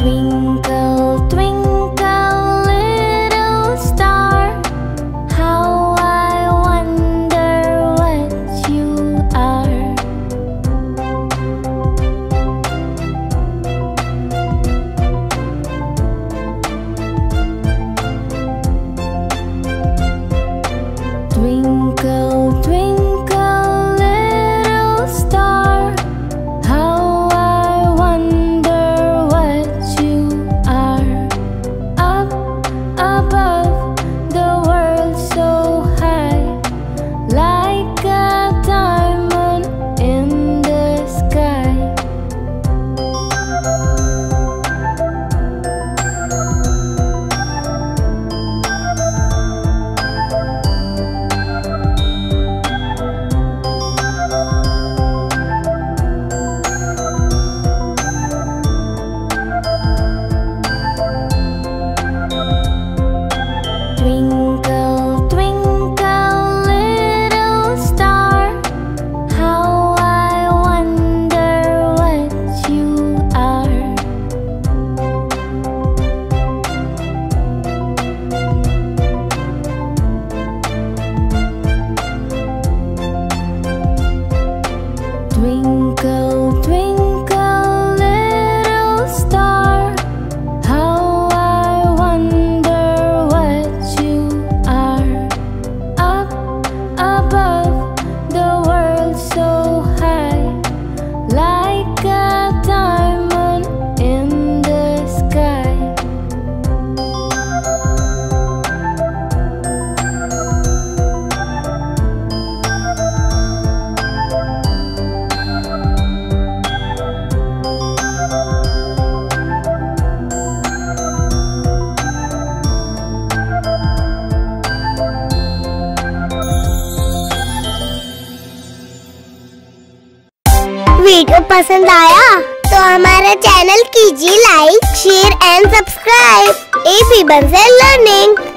Twinkle Twinkle, twinkle. above. Video पसंद आया तो हमारा चैनल कीजिए like, share and subscribe. A B Bansal learning.